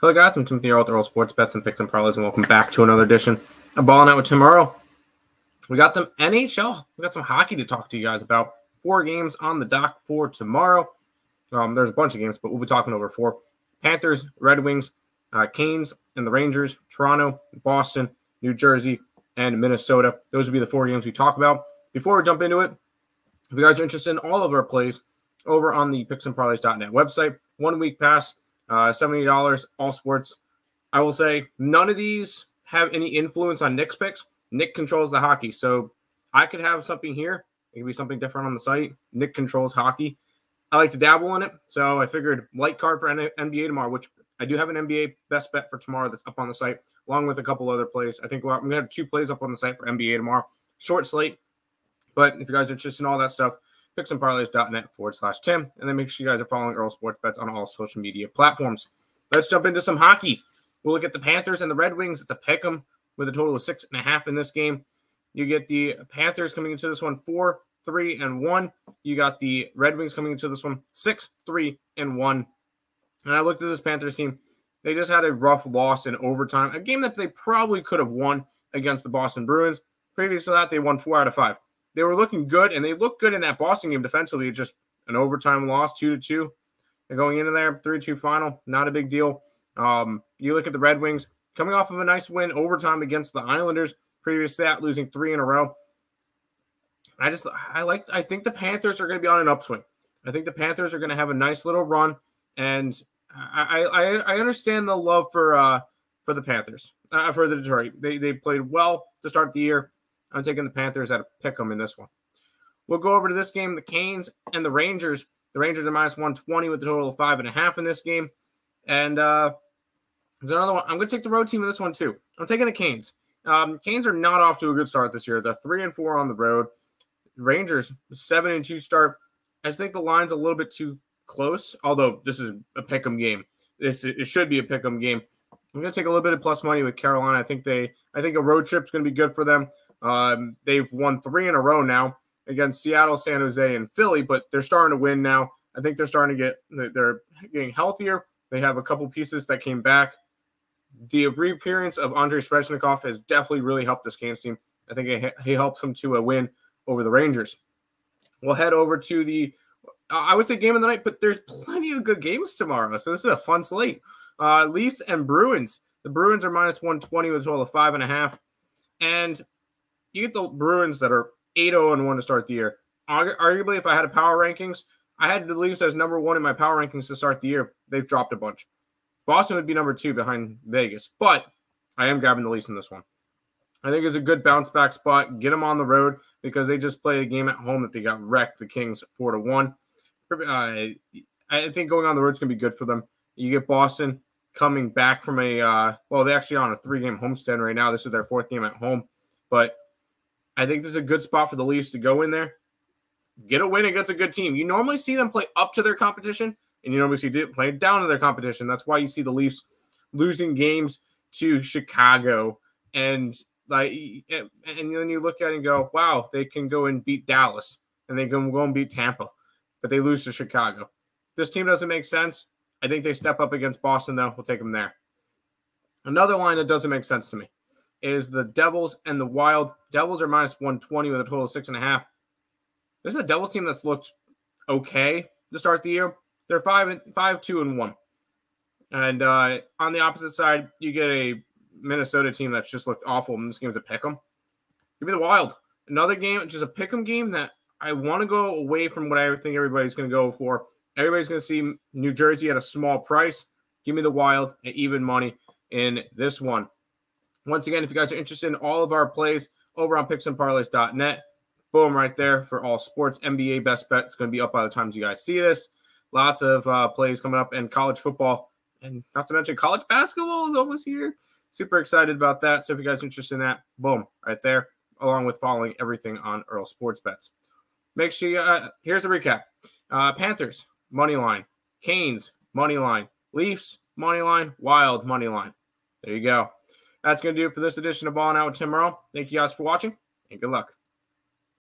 Hello, guys. I'm Timothy Earle with Earle Sports Bets and Picks and Parlays, and welcome back to another edition of Balling Out with Tim Earle. We got them NHL. We got some hockey to talk to you guys about. Four games on the dock for tomorrow. Um, there's a bunch of games, but we'll be talking over four: Panthers, Red Wings, uh, Canes, and the Rangers. Toronto, Boston, New Jersey, and Minnesota. Those would be the four games we talk about. Before we jump into it, if you guys are interested in all of our plays over on the picksandparlays.net website, one week pass uh, $70, all sports. I will say none of these have any influence on Nick's picks. Nick controls the hockey. So I could have something here. It could be something different on the site. Nick controls hockey. I like to dabble in it. So I figured light card for NBA tomorrow, which I do have an NBA best bet for tomorrow that's up on the site, along with a couple other plays. I think I'm going to have two plays up on the site for NBA tomorrow. Short slate. But if you guys are interested in all that stuff, picksandparlays.net forward slash Tim. And then make sure you guys are following Earle Sports Bets on all social media platforms. Let's jump into some hockey. We'll look at the Panthers and the Red Wings. It's a pick 'em with a total of six and a half in this game. You get the Panthers coming into this one four, three, and one. You got the Red Wings coming into this one six, three, and one. And I looked at this Panthers team. They just had a rough loss in overtime, a game that they probably could have won against the Boston Bruins. Previous to that, they won four out of five they were looking good, and they looked good in that Boston game defensively. Just an overtime loss, two to two. They're going into there, three two final, not a big deal. Um, you look at the Red Wings coming off of a nice win overtime against the Islanders. Previous to that, losing three in a row. I just I like I think the Panthers are going to be on an upswing. I think the Panthers are going to have a nice little run, and I I, I understand the love for uh for the Panthers uh, for the Detroit. They they played well to start the year. I'm taking the Panthers at a pick them in this one. We'll go over to this game, the Canes and the Rangers. The Rangers are minus 120 with a total of five and a half in this game. And uh, there's another one. I'm going to take the road team in this one too. I'm taking the Canes. Um, Canes are not off to a good start this year. They're three and four on the road. Rangers seven and two start. I think the line's a little bit too close. Although this is a pick'em game, this it should be a pick'em game. I'm going to take a little bit of plus money with Carolina. I think they, I think a road trip's going to be good for them. Um, they've won three in a row now against Seattle, San Jose, and Philly, but they're starting to win now. I think they're starting to get they're getting healthier. They have a couple pieces that came back. The reappearance of Andrei Svechnikov has definitely really helped this Canes team. I think he helps them to a win over the Rangers. We'll head over to the, I would say game of the night, but there's plenty of good games tomorrow. So this is a fun slate. Uh, Leafs and Bruins. The Bruins are minus 120 with a total of five and a half. And you get the Bruins that are 8 0 and 1 to start the year. Arguably, if I had a power rankings, I had the Leafs as number one in my power rankings to start the year. They've dropped a bunch. Boston would be number two behind Vegas, but I am grabbing the Leafs in this one. I think it's a good bounce back spot. Get them on the road because they just played a game at home that they got wrecked. The Kings four to one. Uh, I think going on the road is going to be good for them. You get Boston coming back from a uh, well, they're actually on a three game homestand right now. This is their fourth game at home, but I think this is a good spot for the Leafs to go in there, get a win against a good team. You normally see them play up to their competition, and you normally see it play down to their competition. That's why you see the Leafs losing games to Chicago and like and then you look at it and go, wow, they can go and beat Dallas and they can go and beat Tampa, but they lose to Chicago. This team doesn't make sense. I think they step up against Boston though. We'll take them there. Another line that doesn't make sense to me is the Devils and the Wild. Devils are minus 120 with a total of six and a half. This is a Devils team that's looked okay to start the year. They're five and five, two and one. And uh, on the opposite side, you get a Minnesota team that's just looked awful. And this game's a pick 'em. Give me the Wild. Another game, just a pick 'em game that I want to go away from what I think everybody's going to go for. Everybody's going to see New Jersey at a small price. Give me the Wild at even money in this one. Once again, if you guys are interested in all of our plays over on picksandparlays.net, boom, right there for all sports. NBA best bet. It's going to be up by the times you guys see this. Lots of uh, plays coming up and college football, and not to mention college basketball is almost here. Super excited about that. So if you guys are interested in that, boom, right there, along with following everything on Earle Sports Bets. Make sure you, uh, here's a recap uh, Panthers, money line. Canes, money line. Leafs, money line. Wild, money line. There you go. That's going to do it for this edition of Balling Out with Tim Earle. Thank you guys for watching, and good luck.